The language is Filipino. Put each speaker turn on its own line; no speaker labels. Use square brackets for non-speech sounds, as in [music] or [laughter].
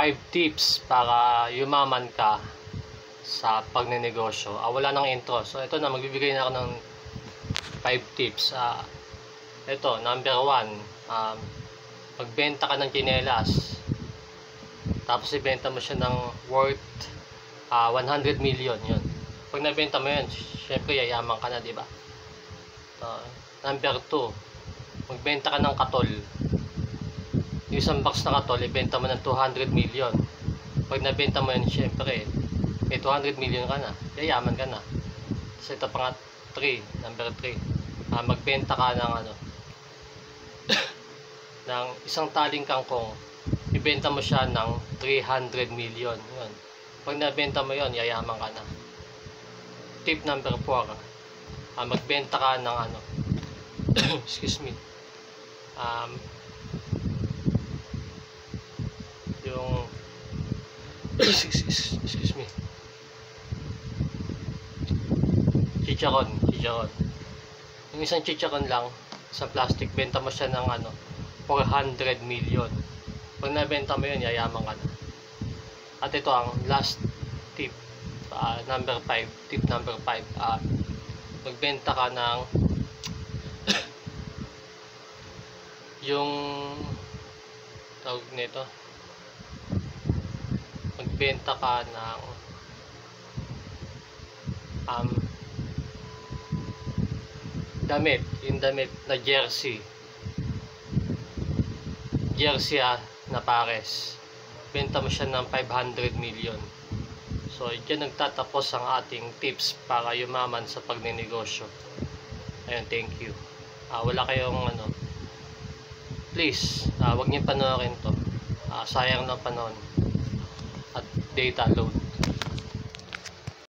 5 tips para yumaman ka sa pagnenegosyo. Ah, wala nang intro. So, ito na, magbibigay na ako ng 5 tips. Ah, ito, number 1, um, magbenta ka ng chinelas. Tapos, ibenta mo siya ng worth ah, 100 million. Yun. Pag nabenta mo yun, syempre, yayaman ka na, di ba? Ah, number 2, magbenta ka ng katol. Isang box na katol, ibenta mo ng 200 million. Pag nabenta mo yun, syempre, may 200 million ka na. Yayaman ka na. So, ito pa nga, 3, number 3. Ah, magbenta ka ng ano, [coughs] ng isang taling kangkong, ibenta mo siya ng 300 million. Yun. Pag nabenta mo yun, yayaman ka na. Tip number 4, ah, magbenta ka ng ano, [coughs] excuse me, um, yung excuse, me. Chicharon chicharon yung isang chicharon lang sa plastic benta mo siya ng ano 400 million. Pag nabenta mo yun yayaman ka na. At ito ang last tip ah, number 5 tip number 5 ah, magbenta ka ng [coughs] yung tawag nito magbenta ka ng um, damit, yung damit na jersey. Jersey ah, na pares. Benta mo siya ng 500 million. So dyan nagtatapos ang ating tips para yumaman sa pagnenegosyo. Ayun thank you. Ah, wala kayong ano. Please ah, wag niyo panoorin to. Ah, sayang ng panahon data load.